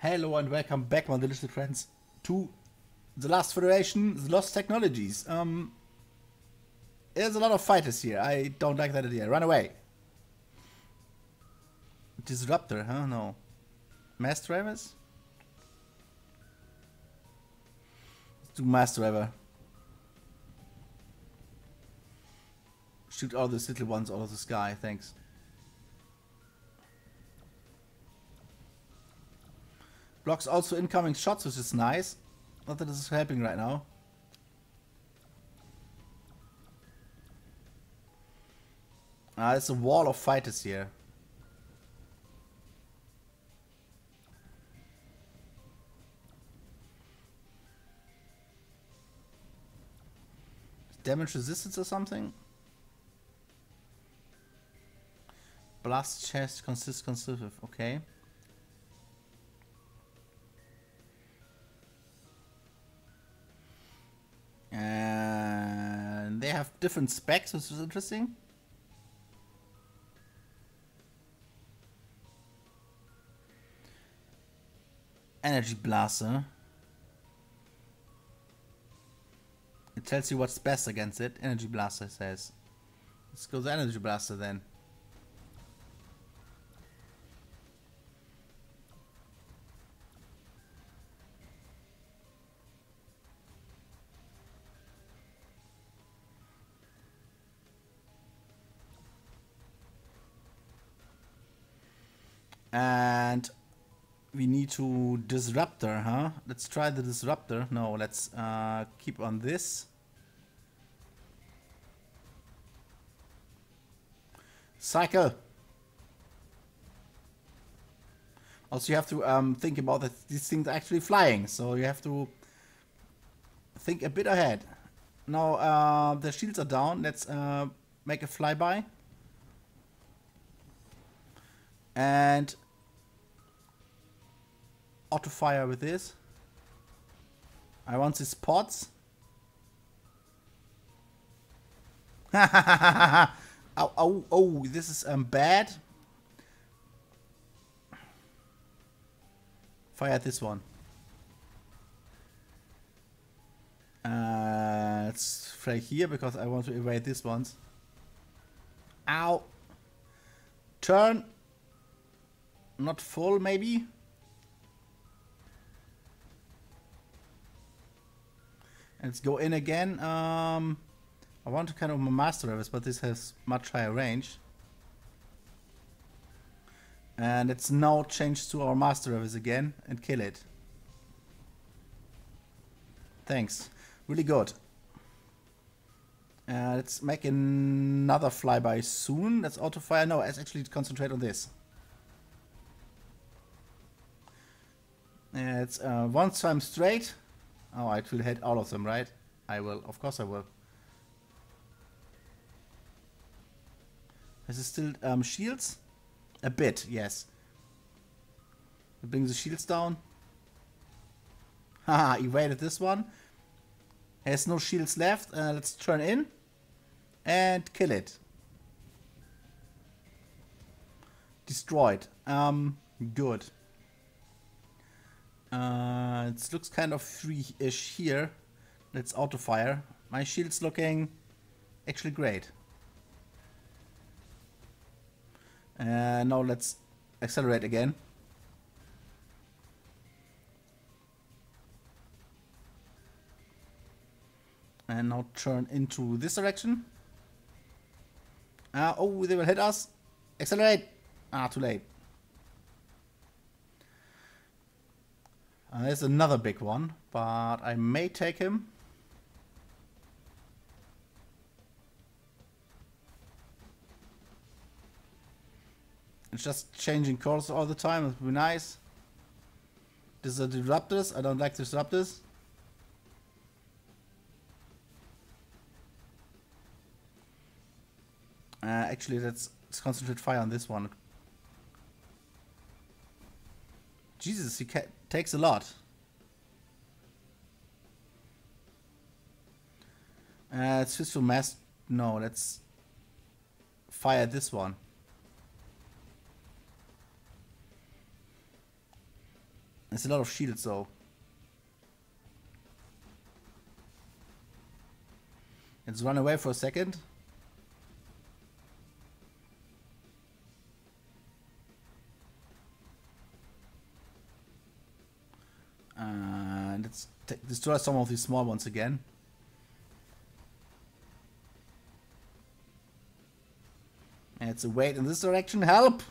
Hello and welcome back, my delicious friends, to the Last Federation, the Lost Technologies. Um, there's a lot of fighters here. I don't like that idea. Run away. Disruptor, huh? No. Mass drivers? Do mass driver. Shoot all those little ones out of the sky, thanks. Blocks also incoming shots, which is nice. Not that this is helping right now. Ah, there's a wall of fighters here. Damage resistance or something? Blast chest consists conservative, okay. Have different specs, which is interesting. Energy Blaster. It tells you what's best against it. Energy Blaster says. Let's go the Energy Blaster then. And we need to disruptor, huh? Let's try the disruptor. No, let's uh, keep on this. Cycle. Also, you have to um, think about that these things actually flying, so you have to think a bit ahead. Now uh, the shields are down. Let's uh, make a flyby. And auto fire with this. I want these pots. oh, oh, oh, this is um, bad. Fire this one. Uh, let's fly here because I want to evade this ones. Ow. Turn. Not full, maybe? Let's go in again. Um, I want to kind of master this, but this has much higher range. And let's now change to our master service again and kill it. Thanks. Really good. Uh, let's make another flyby soon. Let's auto fire. No, let's actually concentrate on this. Uh, it's uh, one time straight. Oh, I will hit all of them, right? I will. Of course I will. Is it still um, shields? A bit, yes. Bring the shields down. Haha, evaded this one. Has no shields left. Uh, let's turn in. And kill it. Destroyed. Um, good. Uh, it looks kind of free-ish here. Let's auto-fire. My shield's looking actually great. Uh, now let's accelerate again. And now turn into this direction. Uh, oh, they will hit us. Accelerate. Ah, too late. Uh, there's another big one, but I may take him. It's just changing course all the time. It would be nice. These are disruptors. I don't like disruptors. Uh, actually, let's, let's concentrate fire on this one. Jesus, he takes a lot. Uh, it's just for mass. No, let's fire this one. There's a lot of shields though. Let's run away for a second. Destroy some of these small ones again. And it's a wait in this direction. Help!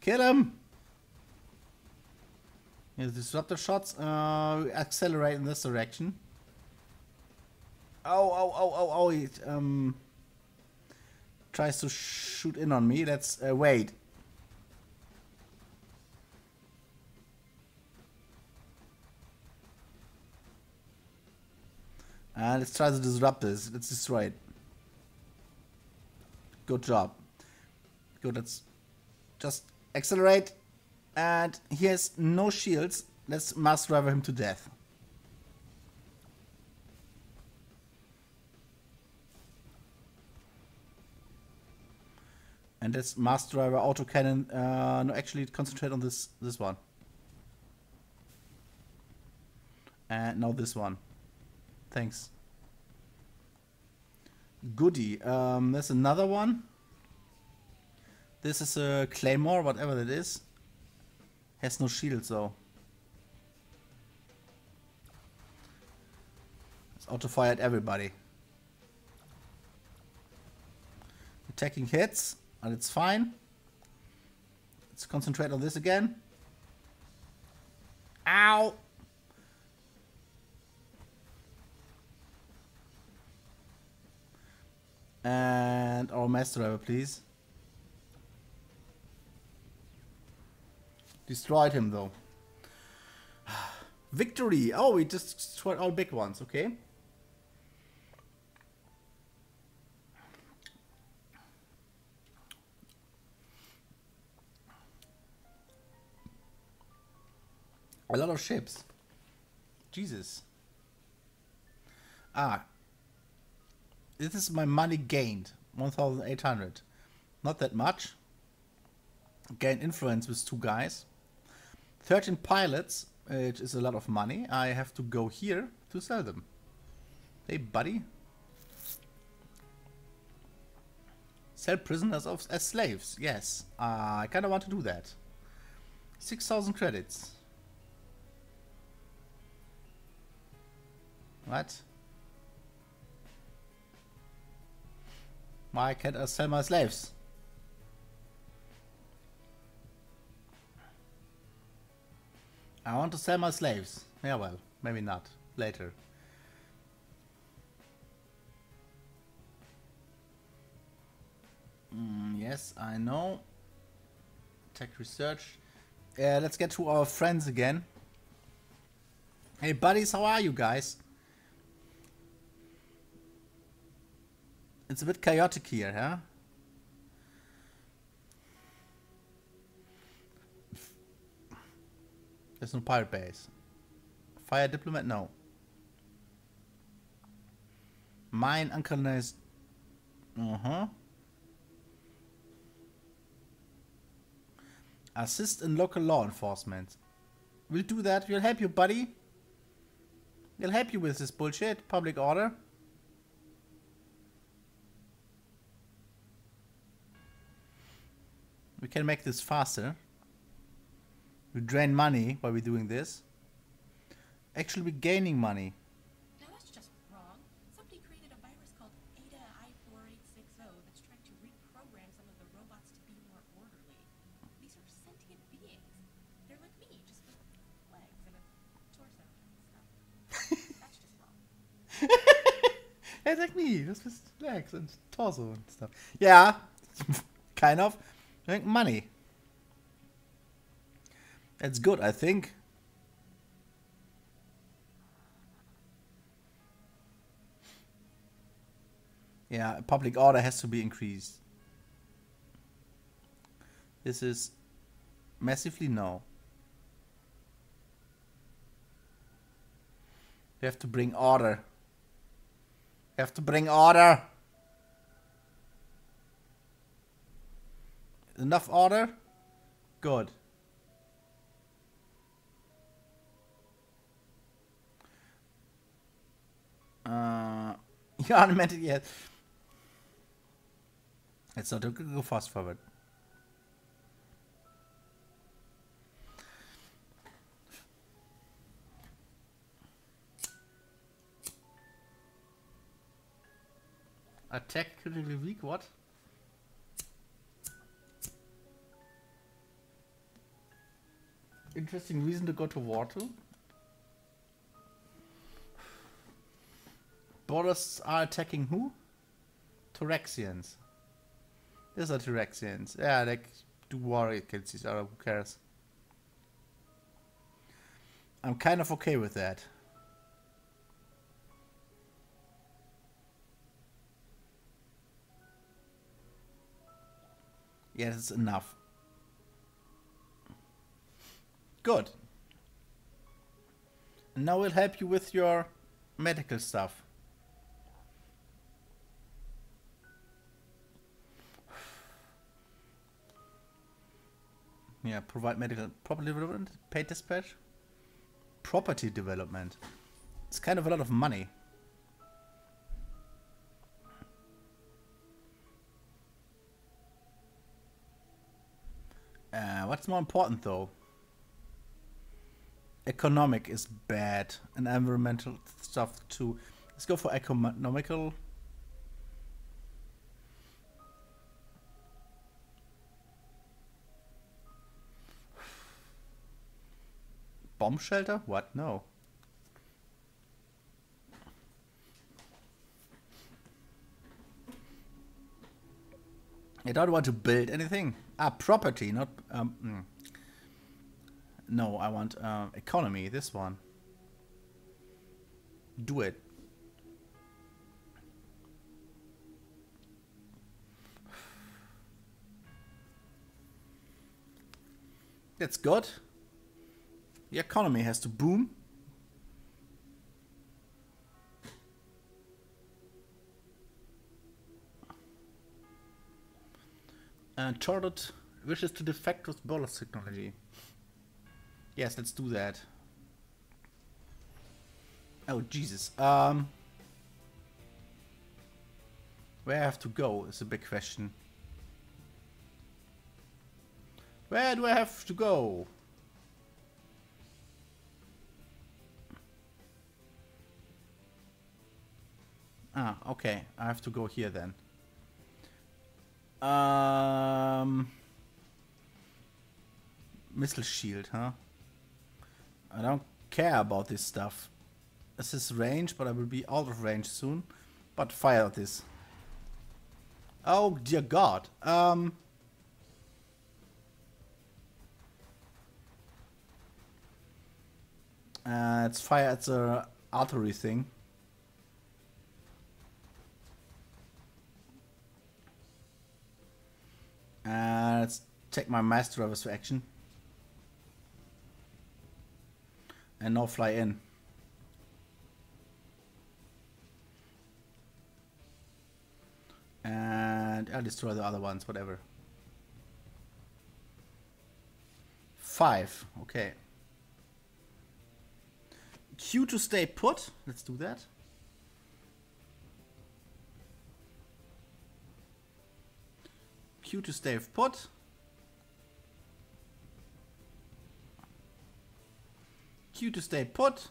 Kill him! Here's disruptor shots. Uh, accelerate in this direction. Oh, oh, oh, oh, oh, he um, tries to shoot in on me. Let's uh, wait. And let's try to disrupt this. Let's destroy it. Good job. Good, let's just accelerate. And he has no shields. Let's mass driver him to death. And let's mass driver autocannon. Uh, no, actually concentrate on this this one. And now this one. Thanks. Goody. Um, there's another one. This is a claymore, whatever that is. Has no shield though. It's auto fire at everybody. Attacking hits, and it's fine. Let's concentrate on this again. Ow! And our mass driver, please. Destroyed him, though. Victory! Oh, we just destroyed all big ones, okay. A lot of ships. Jesus. Ah, this is my money gained 1800 not that much. Gain influence with two guys. 13 pilots which is a lot of money. I have to go here to sell them. Hey buddy. Sell prisoners of, as slaves. Yes uh, I kinda want to do that. 6000 credits. What Why can't I sell my slaves? I want to sell my slaves. Yeah, well, maybe not. Later. Mm, yes, I know. Tech research. Uh, let's get to our friends again. Hey buddies, how are you guys? It's a bit chaotic here, huh? There's no pirate base. Fire diplomat? No. Mine uncolonized. Uh huh. Assist in local law enforcement. We'll do that. We'll help you, buddy. We'll help you with this bullshit. Public order. We can make this faster. We drain money while we're doing this. Actually, we're gaining money. Now that's just wrong. Somebody created a virus called Ada I-4860 that's trying to reprogram some of the robots to be more orderly. These are sentient beings. They're like me, just with legs and a torso and stuff. that's just wrong. Like me, just with legs and torso and stuff. Yeah, kind of. Make money. That's good, I think. Yeah, public order has to be increased. This is massively no. We have to bring order. We have to bring order. Enough order? Good. Uh, you automatic, yes. It's not okay, go fast forward. Attack critically weak, what? Interesting reason to go to war to. Borders are attacking who? Thoraxians. These are Thoraxians. Yeah, they do war against each other, who cares? I'm kind of okay with that. Yes, it's enough. Good. Now we'll help you with your medical stuff. Yeah, provide medical property development, pay dispatch, property development. It's kind of a lot of money. Uh, what's more important though? Economic is bad, and environmental stuff too. Let's go for economical. Bomb shelter? What? No. I don't want to build anything. Ah, property, not... Um, mm. No, I want uh, economy, this one. Do it. That's good. The economy has to boom. And Charlotte wishes to defect with bolus technology. Yes, let's do that. Oh, Jesus. Um, where I have to go is a big question. Where do I have to go? Ah, okay. I have to go here then. Um, missile shield, huh? I don't care about this stuff. This is range, but I will be out of range soon. But fire this. Oh dear god. Um. Uh, it's fire at the artery thing. Uh, let's take my mass drivers action. And now fly in. And I'll destroy the other ones, whatever. Five, okay. Q to stay put, let's do that. Q to stay put. Q to stay put.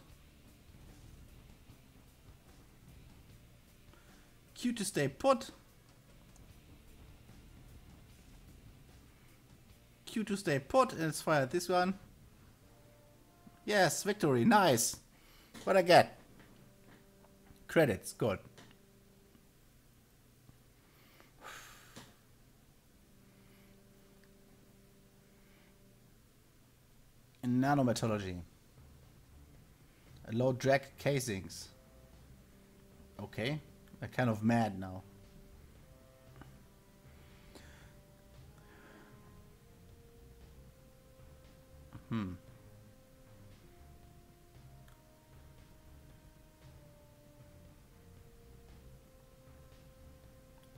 Q to stay put. Q to stay put. And let's fire this one. Yes, victory. Nice. What I get? Credits. Good. nanometallurgy. Low drag casings. Okay. I'm kind of mad now. Hmm.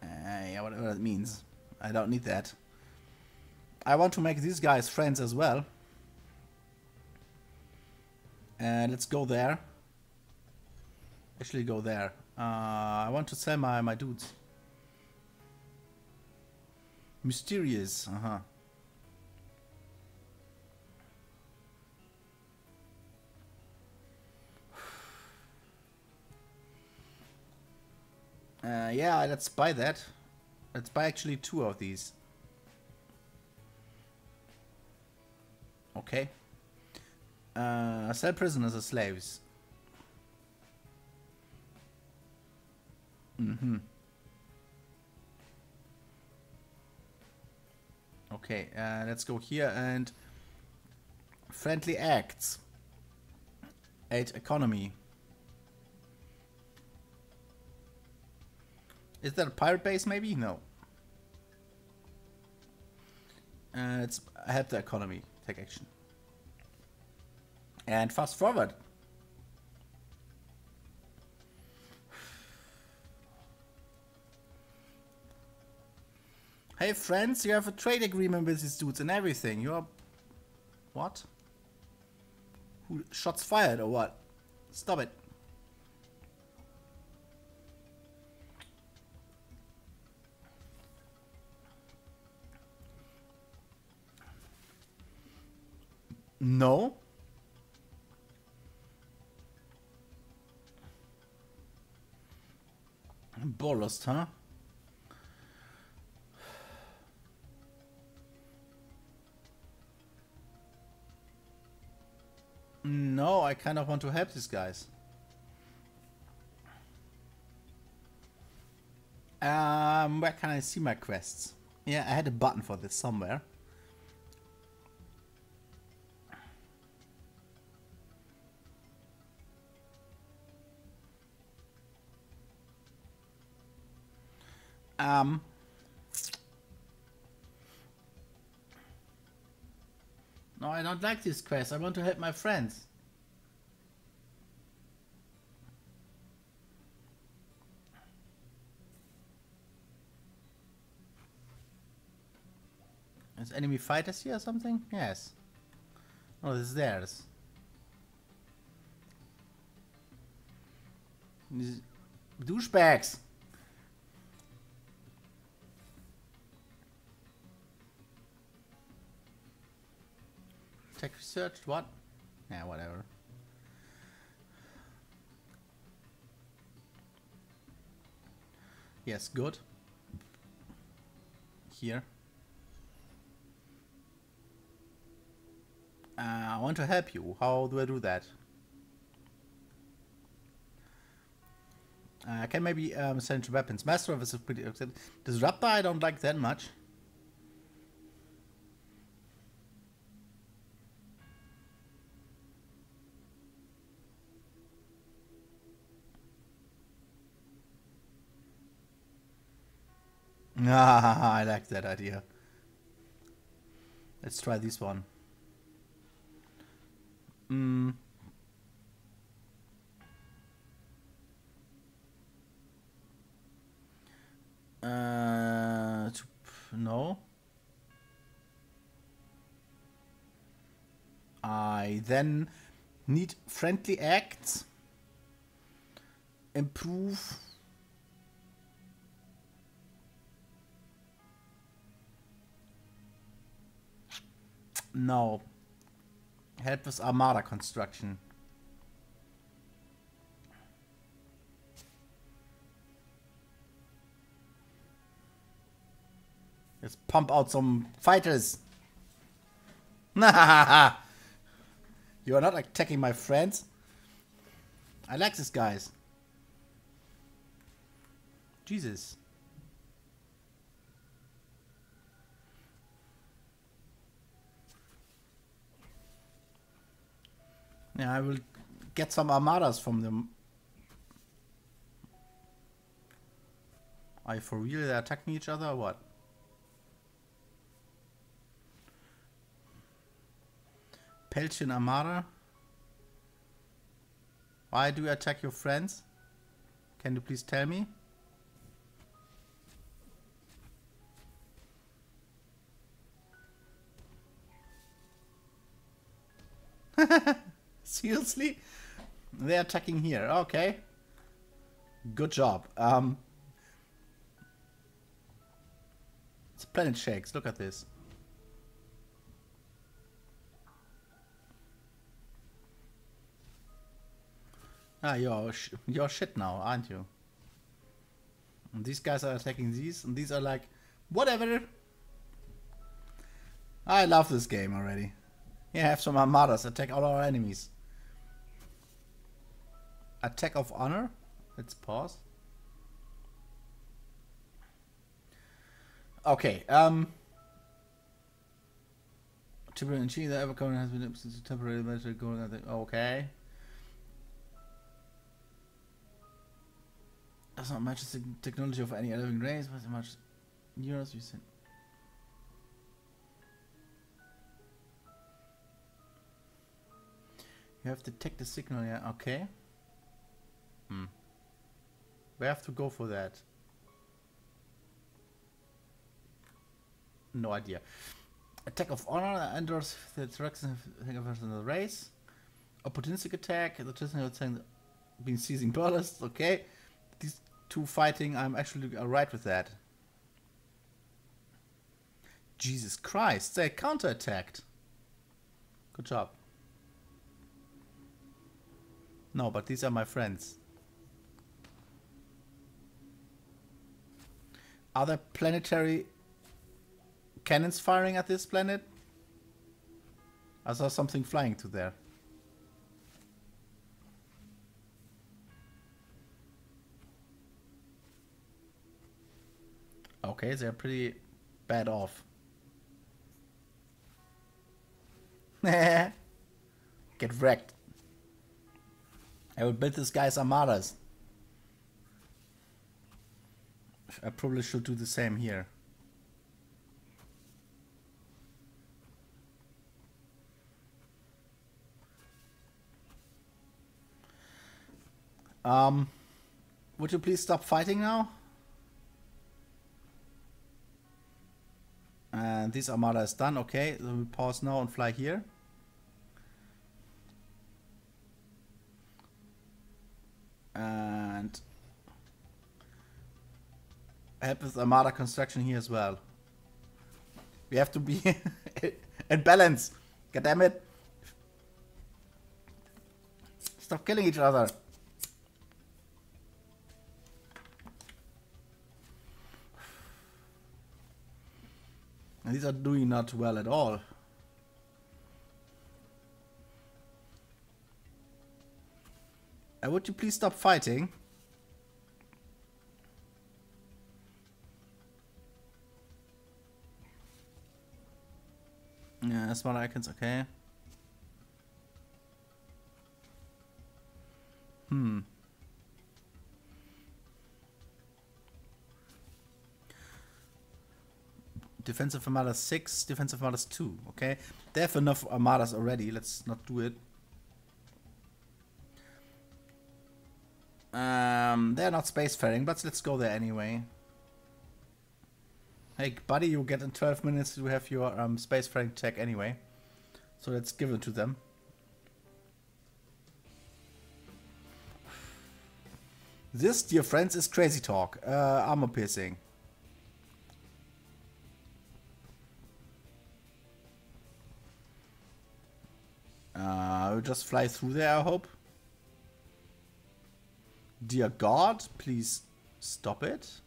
Uh, yeah, whatever that means. I don't need that. I want to make these guys friends as well. And let's go there. Actually, go there. Uh, I want to sell my, my dudes. Mysterious. Uh huh. Uh, yeah, let's buy that. Let's buy actually two of these. Okay. Uh, sell prisoners as slaves. Mm-hmm. Okay, uh, let's go here and friendly acts. Aid economy. Is that a pirate base maybe? No. Uh, let's help the economy. Take action. And fast forward. Hey friends, you have a trade agreement with these dudes and everything. You're... What? Who shots fired or what? Stop it. No. Ballast, huh? No, I kind of want to help these guys. Um, where can I see my quests? Yeah, I had a button for this somewhere. Um, no, I don't like this quest. I want to help my friends. Is enemy fighters here or something? Yes. Oh, this is theirs. These douchebags. Tech research? What? Yeah, whatever. Yes, good. Here. Uh, I want to help you. How do I do that? Uh, I can maybe um, send weapons. Master of is pretty. Disruptor I don't like that much. I like that idea. Let's try this one. Mm. Uh, no. I then need friendly acts. Improve No. Help with Armada construction. Let's pump out some fighters. you are not attacking my friends. I like these guys. Jesus. Yeah, I will get some armadas from them. Are you for real they're attacking each other or what? Peltian Armada? Why do you attack your friends? Can you please tell me? Seriously? They're attacking here. Okay. Good job. Um, it's planet shakes. Look at this. Ah, you're sh you're shit now, aren't you? And these guys are attacking these, and these are like, whatever. I love this game already. Yeah, have some armadas attack all our enemies. Attack of honor. Let's pause. Okay. Um. Temporary and Chi, the ever has been up since temporary measure going. Okay. Does not match the technology of any living race, but much euros you said. You have to take the signal, yeah, okay. Hmm. We have to go for that. No idea. Attack of honor enters the direction of the race. Opportunistic attack, the saying being seizing ballast, okay. These two fighting, I'm actually alright with that. Jesus Christ, they counterattacked. Good job. No, but these are my friends. Are there planetary cannons firing at this planet? I saw something flying to there. Okay, they're pretty bad off. Get wrecked. I will build this guy's armadas. I probably should do the same here. Um, would you please stop fighting now? And this armada is done. Okay, so we pause now and fly here. And help with armada construction here as well. We have to be in balance. God damn it. Stop killing each other. And these are doing not well at all. Uh, would you please stop fighting? Small icons, okay. Hmm. Defensive Armadas 6, Defensive Armadas 2, okay? They have enough Armadas already, let's not do it. Um, they're not spacefaring, but let's go there anyway. Hey, buddy, you get in 12 minutes to have your um, spacefaring tech anyway. So let's give it to them. This, dear friends, is crazy talk. Uh, armor piercing. Uh, will just fly through there, I hope. Dear God, please stop it.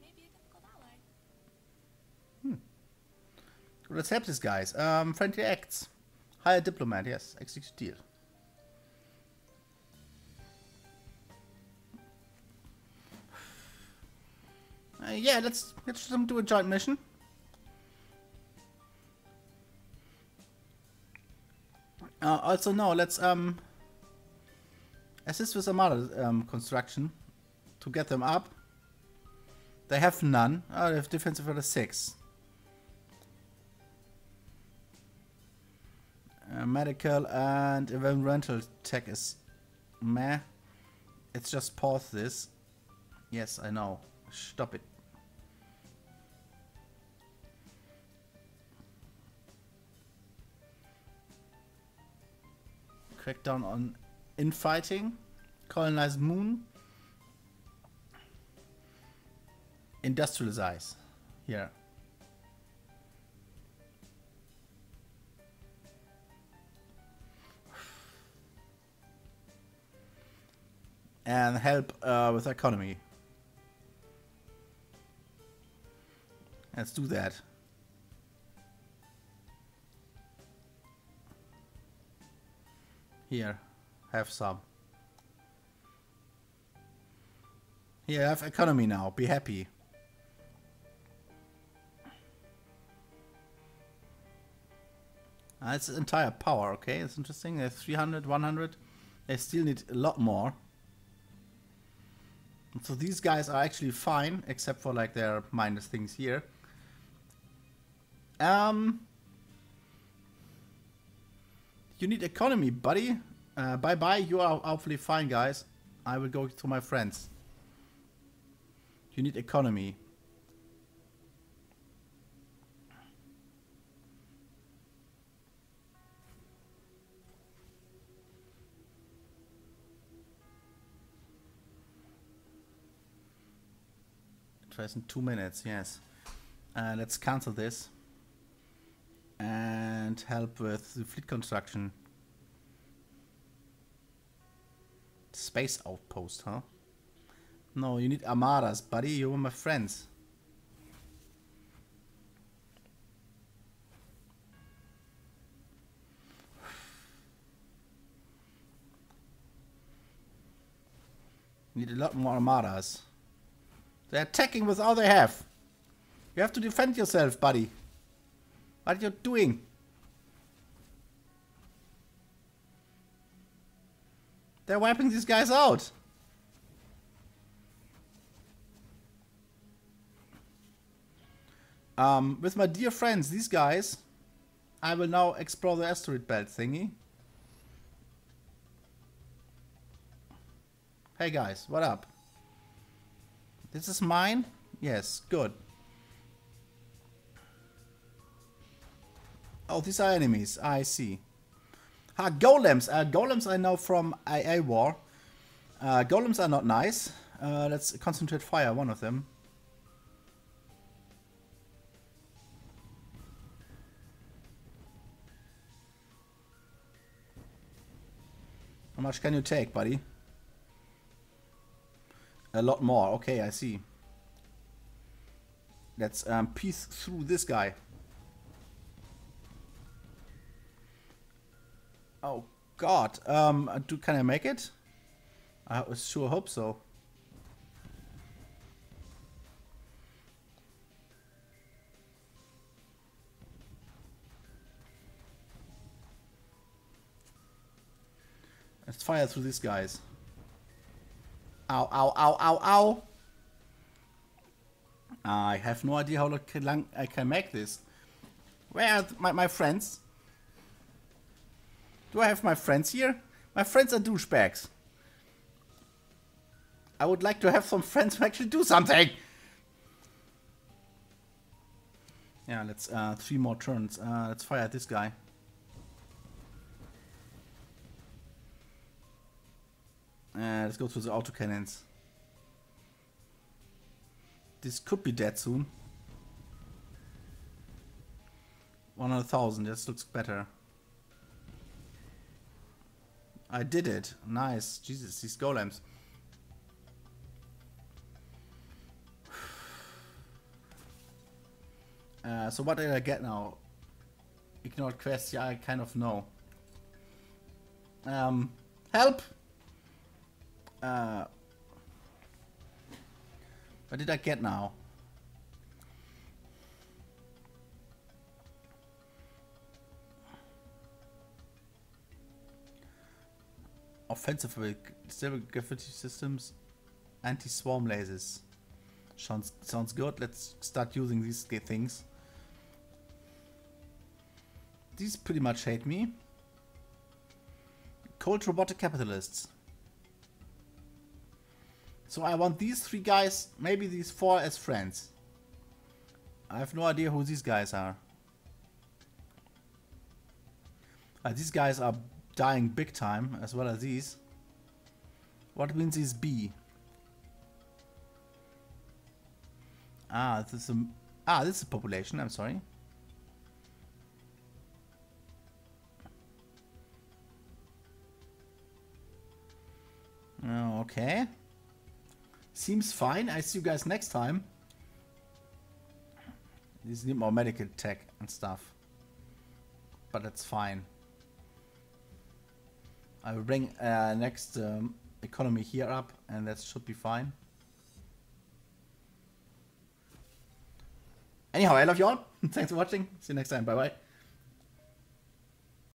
Be a difficult ally. Let's help these guys. Um, friendly acts. Hire diplomat, yes. Execute deal. Uh, yeah, let's let's do a joint mission. Uh, also, no, let's um assist with Armada um, construction to get them up. They have none. Oh, they have defensive order six. Uh, medical and environmental tech is meh. Let's just pause this. Yes, I know. Stop it. Crackdown on infighting. Colonize moon. Industrialize. Here. and help uh, with economy. Let's do that. Here, have some. Here, have economy now. Be happy. That's entire power, okay? It's interesting. There's 300, 100. They still need a lot more. So these guys are actually fine, except for like their minus things here. Um, you need economy, buddy. Uh, bye bye. You are awfully fine, guys. I will go to my friends. You need economy. tries in two minutes, yes. Uh, let's cancel this. And help with the fleet construction. Space outpost, huh? No, you need armadas, buddy. You are my friends. Need a lot more armadas. They're attacking with all they have. You have to defend yourself, buddy. What are you doing? They're wiping these guys out. Um, with my dear friends, these guys, I will now explore the asteroid belt thingy. Hey guys, what up? This is mine? Yes, good. Oh, these are enemies. I see. Ah, golems. Uh, golems I know from AI War. Uh, golems are not nice. Uh, let's concentrate fire, one of them. How much can you take, buddy? A lot more. Okay, I see. Let's um, piece through this guy. Oh God. Um, do can I make it? I sure hope so. Let's fire through these guys. Ow, ow, ow, ow, ow. I have no idea how long I can make this. Where are my, my friends? Do I have my friends here? My friends are douchebags. I would like to have some friends who actually do something. Yeah, let's uh, three more turns. Uh, let's fire this guy. Uh, let's go to the autocannons. This could be dead soon. 100,000, this looks better. I did it. Nice. Jesus, these golems. Uh, so what did I get now? Ignored quest, yeah, I kind of know. Um, help! Uh, what did I get now? Offensive gravity systems, anti-swarm lasers. Sounds sounds good. Let's start using these things. These pretty much hate me. Cold robotic capitalists. So I want these three guys, maybe these four as friends. I have no idea who these guys are. Uh, these guys are dying big time, as well as these. What means is B? Ah, this is a, ah, this is population. I'm sorry. Oh, okay. Seems fine. I see you guys next time. These need more medical tech and stuff. But that's fine. I will bring uh, next um, economy here up and that should be fine. Anyhow, I love you all. Thanks for watching. See you next time. Bye bye.